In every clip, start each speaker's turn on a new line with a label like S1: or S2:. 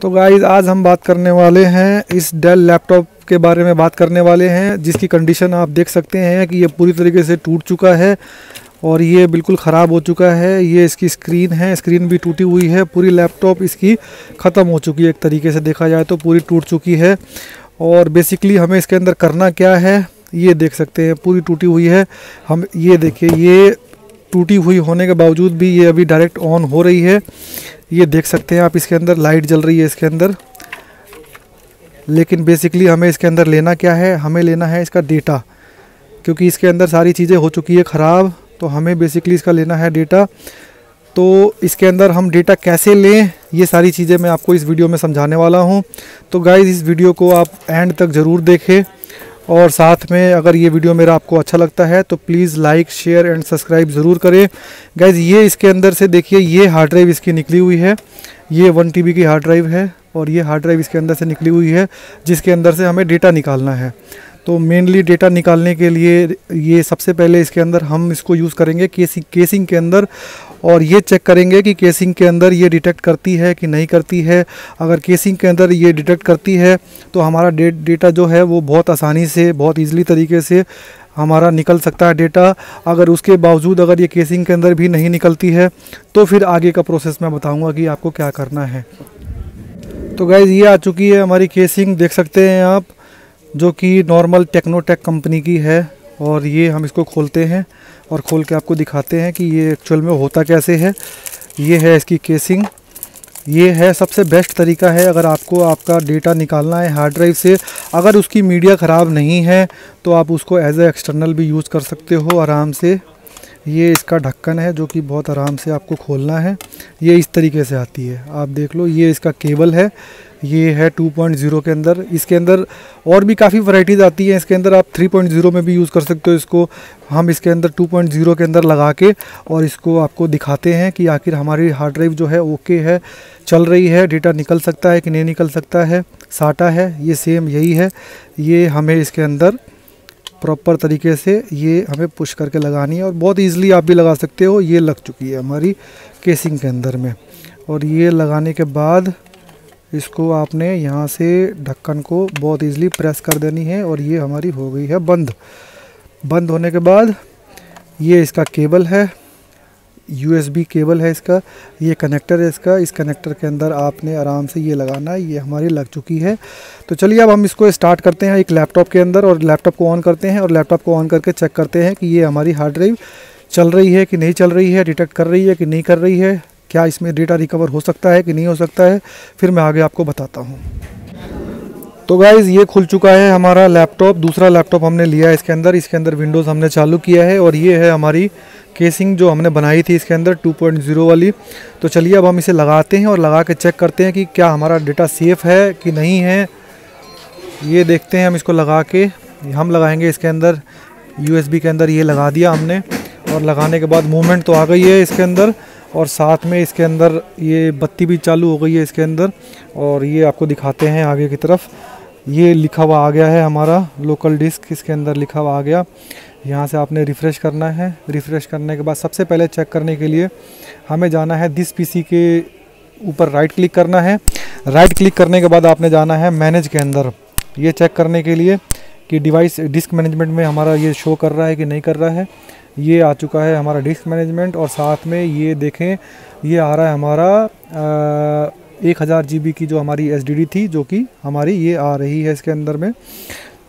S1: तो गाइज़ आज हम बात करने वाले हैं इस डेल लैपटॉप के बारे में बात करने वाले हैं, जिसकी कंडीशन आप देख सकते हैं कि ये पूरी तरीके से टूट चुका है और ये बिल्कुल ख़राब हो चुका है। ये इसकी स्क्रीन है स्क्रीन भी टूटी हुई है, पूरी लैपटॉप इसकी ख़त्म हो चुकी है। एक तरीके से देखा जाए तो पूरी टूट चुकी है। और बेसिकली हमें इसके अंदर करना क्या है, ये देख सकते हैं, पूरी टूटी हुई है। हम ये देखिए, ये टूटी हुई होने के बावजूद भी ये अभी डायरेक्ट ऑन हो रही है। ये देख सकते हैं आप इसके अंदर लाइट जल रही है इसके अंदर। लेकिन बेसिकली हमें इसके अंदर लेना क्या है? हमें लेना है इसका डेटा क्योंकि इसके अंदर सारी चीज़ें हो चुकी है ख़राब तो हमें बेसिकली इसका लेना है डेटा तो इसके अंदर हम डेटा कैसे लें? ये सारी चीज़ें मैं आपको इस वीडियो में समझाने वाला हूँ। तो गाइज़ इस वीडियो को आप एंड तक ज़रूर देखें। और साथ में अगर ये वीडियो मेरा आपको अच्छा लगता है तो please like share and subscribe ज़रूर करें। गाइज़ ये इसके अंदर से देखिए, ये हार्ड ड्राइव इसकी निकली हुई है। ये वन टी की हार्ड ड्राइव है और ये हार्ड ड्राइव इसके अंदर से निकली हुई है, जिसके अंदर से हमें डेटा निकालना है। तो मेनली डेटा निकालने के लिए ये सबसे पहले इसके अंदर हम इसको यूज़ करेंगे केसिंग केसिंग के अंदर। और ये चेक करेंगे कि केसिंग के अंदर ये डिटेक्ट करती है कि नहीं करती है। अगर केसिंग के अंदर ये डिटेक्ट करती है तो हमारा डे, डेटा जो है वो बहुत आसानी से बहुत ईजिली तरीके से हमारा निकल सकता है डेटा अगर उसके बावजूद अगर ये केसिंग के अंदर भी नहीं निकलती है तो फिर आगे का प्रोसेस मैं बताऊँगा कि आपको क्या करना है। तो गाइज़ ये आ चुकी है हमारी केसिंग देख सकते हैं आप जो कि नॉर्मल टेक्नोटेक कंपनी की है और ये हम इसको खोलते हैं। और खोल के आपको दिखाते हैं कि ये एक्चुअल में होता कैसे है। ये है इसकी केसिंग ये है सबसे बेस्ट तरीका है, अगर आपको आपका डेटा निकालना है हार्ड ड्राइव से। अगर उसकी मीडिया ख़राब नहीं है तो आप उसको एज ए एक्सटर्नल भी यूज़ कर सकते हो आराम से। ये इसका ढक्कन है जो कि बहुत आराम से आपको खोलना है। ये इस तरीके से आती है। आप देख लो, ये इसका केबल है। ये है 2.0 के अंदर। इसके अंदर और भी काफ़ी वैरायटीज़ आती हैं। इसके अंदर आप 3.0 में भी यूज़ कर सकते हो इसको। हम इसके अंदर 2.0 के अंदर लगा के और इसको आपको दिखाते हैं कि आखिर हमारी हार्ड ड्राइव जो है, ओके है, चल रही है, डेटा निकल सकता है कि नहीं निकल सकता है, साटा है, ये सेम यही है। ये हमें इसके अंदर प्रॉपर तरीके से ये हमें पुश करके लगानी है और बहुत ईजिली आप भी लगा सकते हो, ये लग चुकी है हमारी केसिंग के अंदर में। और ये लगाने के बाद इसको आपने यहाँ से ढक्कन को बहुत इजीली प्रेस कर देनी है और ये हमारी हो गई है बंद। बंद होने के बाद ये इसका केबल है। यूएसबी केबल है इसका, ये कनेक्टर है इसका, इस कनेक्टर के अंदर आपने आराम से ये लगाना है, ये हमारी लग चुकी है। तो चलिए अब हम इसको स्टार्ट करते हैं एक लैपटॉप के अंदर और लैपटॉप को ऑन करते हैं और लैपटॉप को ऑन करके चेक करते हैं कि ये हमारी हार्ड ड्राइव चल रही है कि नहीं चल रही है डिटेक्ट कर रही है कि नहीं कर रही है, क्या इसमें डेटा रिकवर हो सकता है कि नहीं हो सकता है, फिर मैं आगे आपको बताता हूँ। तो गाइज़ ये खुल चुका है हमारा लैपटॉप दूसरा लैपटॉप हमने लिया है इसके अंदर। इसके अंदर विंडोज़ हमने चालू किया है और ये है हमारी केसिंग जो हमने बनाई थी इसके अंदर 2.0 वाली। तो चलिए अब हम इसे लगाते हैं और लगा के चेक करते हैं कि क्या हमारा डेटा सेफ़ है कि नहीं है। ये देखते हैं हम इसको लगा के। हम लगाएँगे इसके अंदर। यूएसबी के अंदर ये लगा दिया हमने और लगाने के बाद मूवमेंट तो आ गई है इसके अंदर और साथ में इसके अंदर ये बत्ती भी चालू हो गई है इसके अंदर और ये आपको दिखाते हैं आगे की तरफ़। ये लिखा हुआ आ गया है हमारा लोकल डिस्क इसके अंदर लिखा हुआ आ गया। यहाँ से आपने रिफ़्रेश करना है। रिफ़्रेश करने के बाद सबसे पहले चेक करने के लिए हमें जाना है दिस पीसी के ऊपर राइट क्लिक करना है। राइट क्लिक करने के बाद आपने जाना है मैनेज के अंदर। ये चेक करने के लिए कि डिवाइस डिस्क मैनेजमेंट में हमारा ये शो कर रहा है कि नहीं कर रहा है। ये आ चुका है हमारा डिस्क मैनेजमेंट और साथ में ये देखें, ये आ रहा है हमारा एक हज़ार जी की जो हमारी एस थी जो कि हमारी ये आ रही है इसके अंदर में।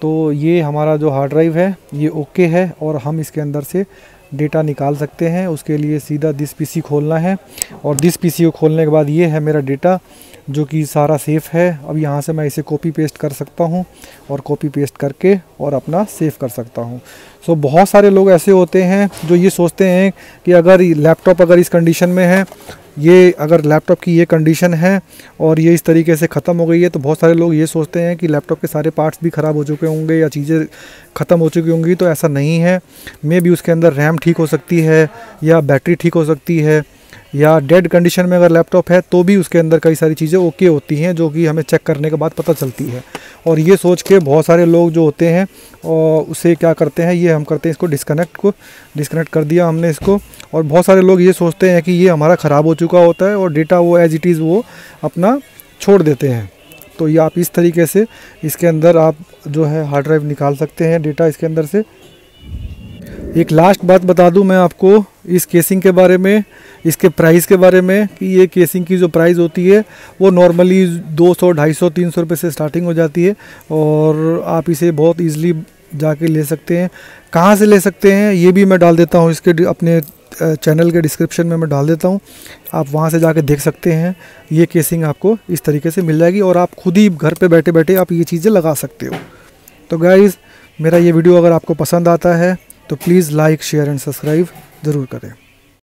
S1: तो ये हमारा जो हार्ड ड्राइव है ये ओके है और हम इसके अंदर से डेटा निकाल सकते हैं। उसके लिए सीधा दिस पीसी खोलना है और दिस पीसी को खोलने के बाद ये है मेरा डेटा जो कि सारा सेफ़ है। अब यहाँ से मैं इसे कॉपी पेस्ट कर सकता हूँ और कॉपी पेस्ट करके और अपना सेव कर सकता हूँ। सो so, बहुत सारे लोग ऐसे होते हैं जो ये सोचते हैं कि अगर लैपटॉप अगर इस कंडीशन में है ये अगर लैपटॉप की ये कंडीशन है और ये इस तरीके से ख़त्म हो गई है तो बहुत सारे लोग ये सोचते हैं कि लैपटॉप के सारे पार्ट्स भी ख़राब हो चुके होंगे या चीज़ें ख़त्म हो चुकी होंगी तो ऐसा नहीं है। मे भी उसके अंदर रैम ठीक हो सकती है या बैटरी ठीक हो सकती है। या डेड कंडीशन में अगर लैपटॉप है तो भी उसके अंदर कई सारी चीज़ें ओके होती हैं, जो कि हमें चेक करने के बाद पता चलती है। और ये सोच के बहुत सारे लोग जो होते हैं और उसे क्या करते हैं, ये हम करते हैं इसको डिस्कनेक्ट को डिस्कनेक्ट कर दिया हमने इसको। और बहुत सारे लोग ये सोचते हैं कि ये हमारा ख़राब हो चुका होता है और डेटा वो एज इट इज़ वो अपना छोड़ देते हैं। तो ये आप इस तरीके से इसके अंदर आप जो है हार्ड ड्राइव निकाल सकते हैं डेटा इसके अंदर से एक लास्ट बात बता दूँ मैं आपको इस केसिंग के बारे में इसके प्राइस के बारे में कि ये केसिंग की जो प्राइस होती है वो नॉर्मली 200, 250, 300 रुपए से स्टार्टिंग हो जाती है और आप इसे बहुत इजीली जाके ले सकते हैं। कहाँ से ले सकते हैं ये भी मैं डाल देता हूँ इसके अपने चैनल के डिस्क्रिप्शन में मैं डाल देता हूँ। आप वहाँ से जाके देख सकते हैं ये केसिंग आपको इस तरीके से मिल जाएगी और आप खुद ही घर पे बैठे बैठे आप ये चीज़ें लगा सकते हो। तो गाइज़ मेरा ये वीडियो अगर आपको पसंद आता है तो please like share and subscribe ज़रूर करें।